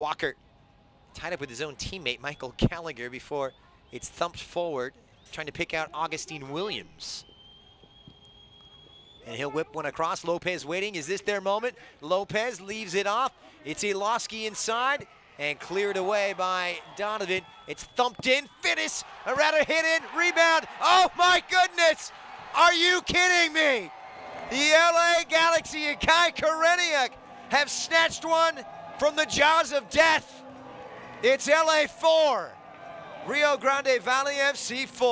Walker tied up with his own teammate Michael Gallagher before it's thumped forward, trying to pick out Augustine Williams. And he'll whip one across. Lopez waiting. Is this their moment? Lopez leaves it off. It's Eloski inside and cleared away by Donovan. It's thumped in. Finnis, a rather hit in. Rebound. Oh my goodness! Are you kidding me? The LA Galaxy and Kai Koreniuk have snatched one from the jaws of death. It's LA 4, Rio Grande Valley FC 4.